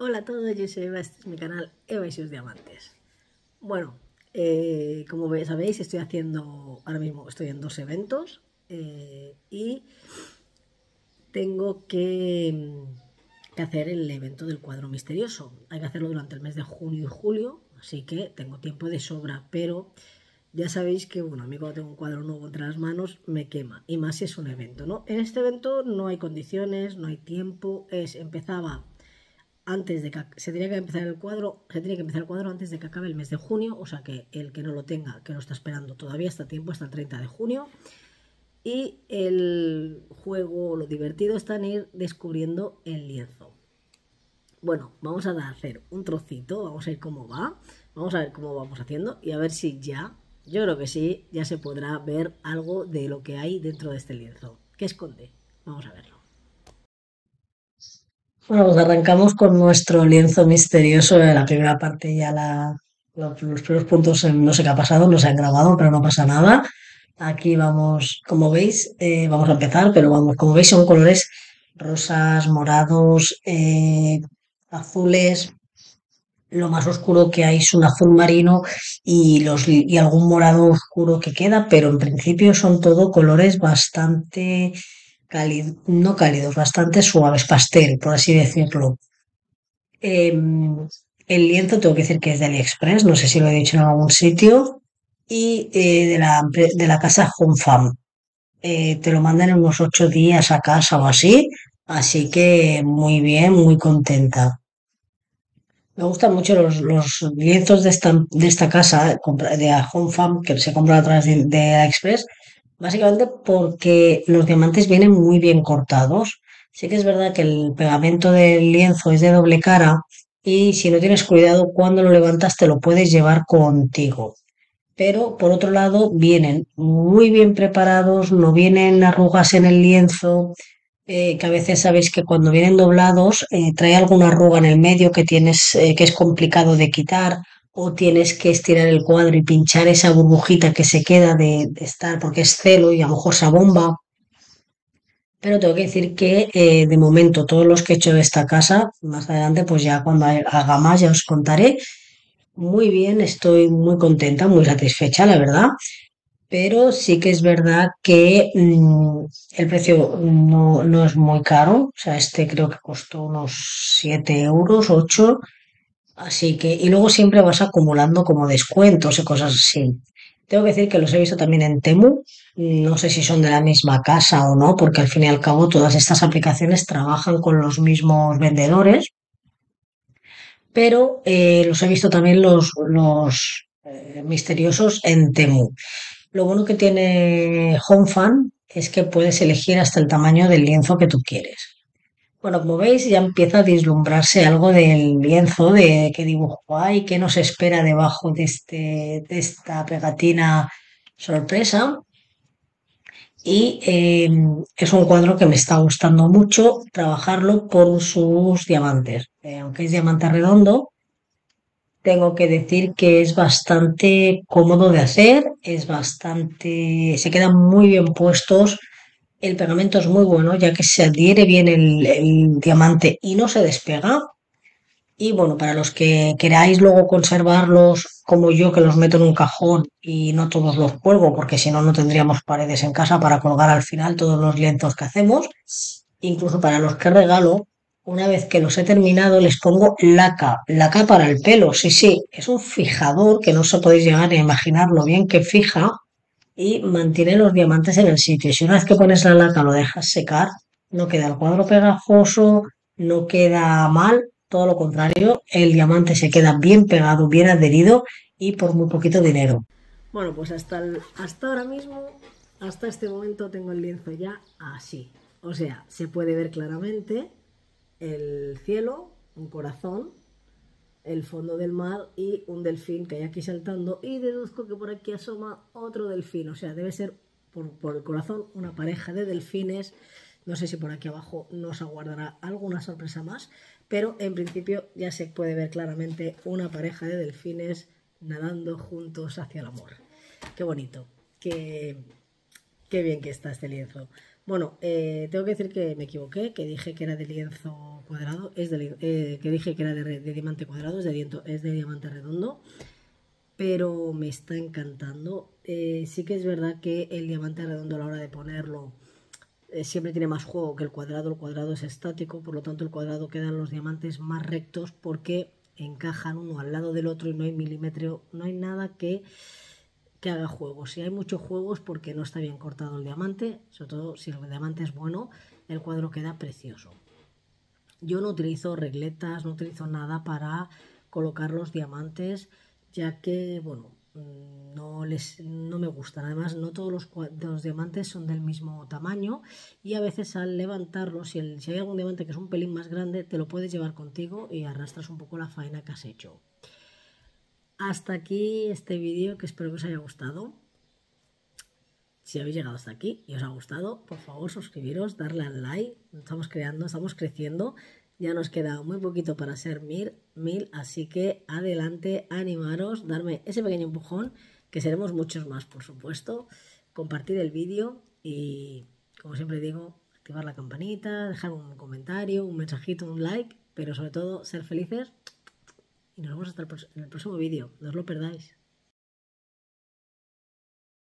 Hola a todos, yo soy Eva, este es mi canal Eva y sus diamantes. Bueno, eh, como sabéis, estoy haciendo, ahora mismo estoy en dos eventos eh, y tengo que, que, hacer el evento del cuadro misterioso. Hay que hacerlo durante el mes de junio y julio, así que tengo tiempo de sobra, pero ya sabéis que, bueno, a mí cuando tengo un cuadro nuevo entre las manos me quema, y más si es un evento, ¿no? En este evento no hay condiciones, no hay tiempo, es, empezaba antes de se tenía que empezar el cuadro, se tiene que empezar el cuadro antes de que acabe el mes de junio, o sea que el que no lo tenga, que no está esperando todavía está tiempo, hasta el 30 de junio. Y el juego, lo divertido está en ir descubriendo el lienzo. Bueno, vamos a hacer un trocito, vamos a ver cómo va, vamos a ver cómo vamos haciendo y a ver si ya, yo creo que sí, ya se podrá ver algo de lo que hay dentro de este lienzo. ¿Qué esconde? Vamos a verlo. Bueno, pues arrancamos con nuestro lienzo misterioso. En la primera parte ya la, los, primeros puntos no sé qué ha pasado, no se han grabado, pero no pasa nada. Aquí vamos, como veis, eh, vamos a empezar, pero vamos, como veis son colores rosas, morados, eh, azules. Lo más oscuro que hay es un azul marino y algún morado oscuro que queda, pero en principio son todo colores bastante no cálidos, bastante suaves, pastel, por así decirlo. Em, el lienzo tengo que decir que es de AliExpress, no sé si lo he dicho en algún sitio, y eh, de, la, de la casa Home eh, te lo mandan en unos ocho días a casa o así, así que muy bien, muy contenta. Me gustan mucho los, lienzos de esta, de esta casa, de Home que se compra a través de, de AliExpress, Básicamente porque los diamantes vienen muy bien cortados. Sí que es verdad que el pegamento del lienzo es de doble cara y si no tienes cuidado cuando lo levantas te lo puedes llevar contigo. Pero por otro lado vienen muy bien preparados, no vienen arrugas en el lienzo, eh, que a veces sabéis que cuando vienen doblados eh, trae alguna arruga en el medio que tienes eh, que es complicado de quitar o tienes que estirar el cuadro y pinchar esa burbujita que se queda de, estar porque es celo y a lo mejor se bomba. Pero tengo que decir que eh, de momento todos los que he hecho de esta casa, más adelante pues ya cuando haga más ya os contaré. Muy bien, estoy muy contenta, muy satisfecha, la verdad. Pero sí que es verdad que mm, el precio no, no, es muy caro. O sea, este creo que costó unos 7 euros, 8 Así que, y luego siempre vas acumulando como descuentos y cosas así. Tengo que decir que los he visto también en Temu. No sé si son de la misma casa o no, porque al fin y al cabo todas estas aplicaciones trabajan con los mismos vendedores. Pero eh, los he visto también los, los eh, misteriosos en Temu. Lo bueno que tiene HomeFan es que puedes elegir hasta el tamaño del lienzo que tú quieres. Bueno, como veis, ya empieza a vislumbrarse algo del lienzo, de qué dibujo hay, qué nos espera debajo de, este, de esta pegatina sorpresa. Y em, es un cuadro que me está gustando mucho trabajarlo por sus diamantes. Eh, aunque es diamante redondo, tengo que decir que es bastante cómodo de hacer, es bastante, se quedan muy bien puestos el pegamento es muy bueno, ya que se adhiere bien el, diamante y no se despega. Y bueno, para los que queráis luego conservarlos como yo, que los meto en un cajón y no todos los cuelgo, porque si no, no tendríamos paredes en casa para colgar al final todos los lienzos que hacemos. Incluso para los que regalo, una vez que los he terminado, les pongo laca, laca para el pelo. Sí, sí, es un fijador que no se podéis llegar a imaginar lo bien que fija y mantiene los diamantes en el sitio. Si una vez que pones la laca lo dejas secar, no queda el cuadro pegajoso, no queda mal, todo lo contrario, el diamante se queda bien pegado, bien adherido y por muy poquito dinero. Bueno, pues hasta, hasta ahora mismo, hasta este momento tengo el lienzo ya así. O sea, se puede ver claramente el cielo, un corazón, el fondo del mar y un delfín que hay aquí saltando y deduzco que por aquí asoma otro delfín, o sea, debe ser por, el corazón una pareja de delfines, no sé si por aquí abajo nos aguardará alguna sorpresa más, pero en principio ya se puede ver claramente una pareja de delfines nadando juntos hacia el amor. Qué bonito, qué, qué bien que está este lienzo. Bueno, eh, tengo que decir que me equivoqué, que dije que era de lienzo cuadrado, es de, eh, que dije que era de, diamante cuadrado, es de, es de diamante redondo, pero me está encantando. Eh, sí que es verdad que el diamante redondo a la hora de ponerlo siempre tiene más juego que el cuadrado, el cuadrado es estático, por lo tanto el cuadrado quedan los diamantes más rectos porque encajan uno al lado del otro y no hay milímetro, no hay nada que que haga juegos. Si hay muchos juegos porque no está bien cortado el diamante, sobre todo si el diamante es bueno, el cuadro queda precioso. Yo no utilizo regletas, no utilizo nada para colocar los diamantes, ya que, bueno, mm, no, les, no me gustan. Además, no todos los, diamantes son del mismo tamaño y a veces al levantarlos, si, si hay algún diamante que es un pelín más grande, te lo puedes llevar contigo y arrastras un poco la faena que has hecho. Hasta aquí este vídeo que espero que os haya gustado. Si habéis llegado hasta aquí y os ha gustado, por favor suscribiros, darle al like. Estamos creando, estamos creciendo. Ya nos queda muy poquito para ser mil, mil, así que adelante, animaros, darme ese pequeño empujón, que seremos muchos más, por supuesto. Compartir el vídeo y, como siempre digo, activar la campanita, dejar un comentario, un mensajito, un like, pero sobre todo ser felices y nos vemos hasta el, próximo vídeo. No os lo perdáis.